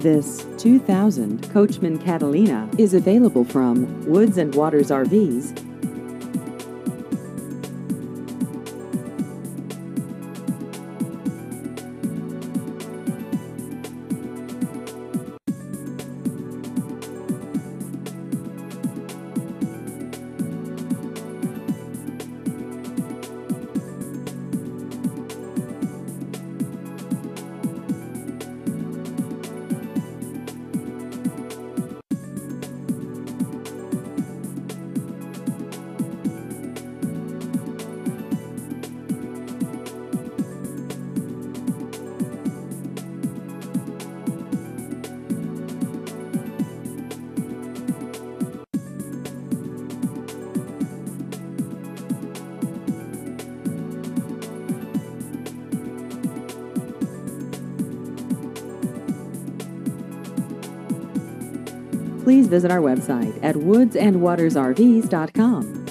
This 2000 Coachman Catalina is available from Woods and Waters RVs. Please visit our website at woodsandwatersrvs.com.